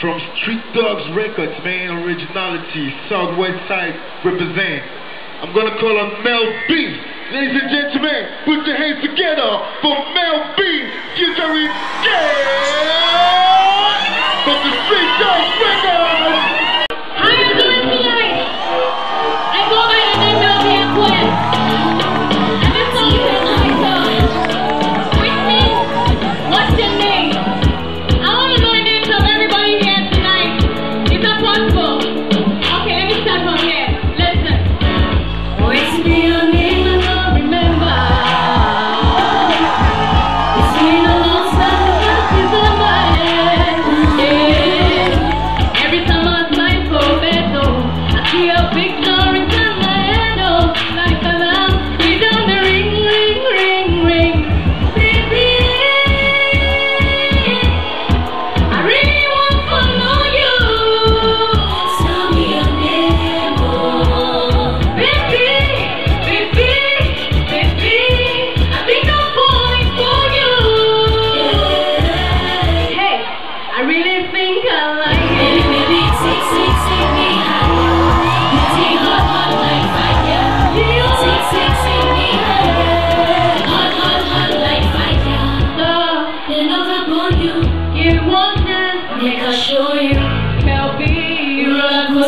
From Street Dogs Records, man, originality, Southwest Side represent. I'm gonna call on Mel B. Ladies and gentlemen, put your hands together for Mel B. Guitary Gang! From the Street Dogs Records!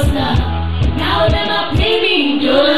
Now them are me, you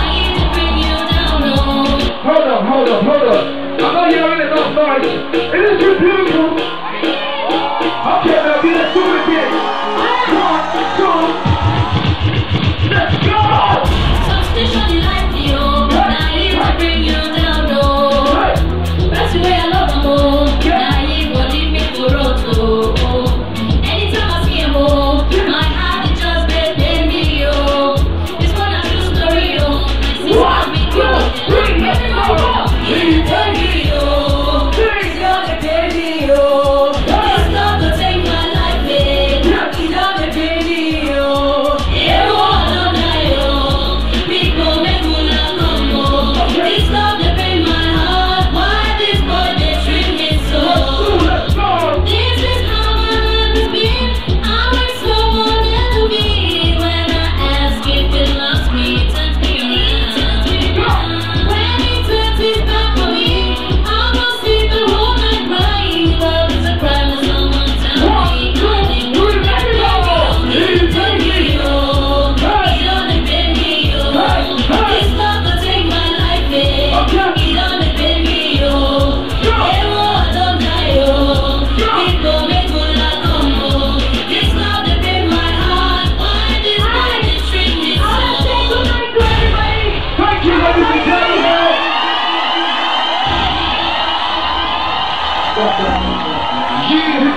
hold up, hold up. I know you're in it, not mine. It is too beautiful. Okay, now get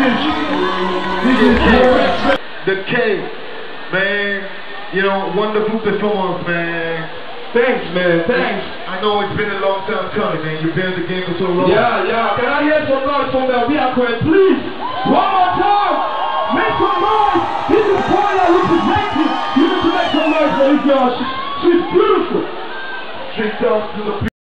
This is, this is correct. The K, man. You know, wonderful performance, man. Thanks, man. Thanks. I know it's been a long time coming, man. You've been in the game for so long. Yeah, yeah. Can I hear some noise from the Viacre, please? One more time. Make some noise. This is Paula representing. You need to make some noise for this girl. She's, she's beautiful. Street dogs to the